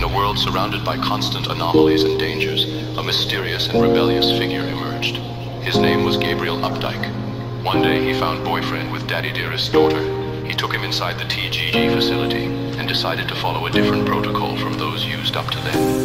In a world surrounded by constant anomalies and dangers, a mysterious and rebellious figure emerged. His name was Gabriel Updike. One day he found boyfriend with Daddy Dearest's daughter. He took him inside the TGG facility and decided to follow a different protocol from those used up to then.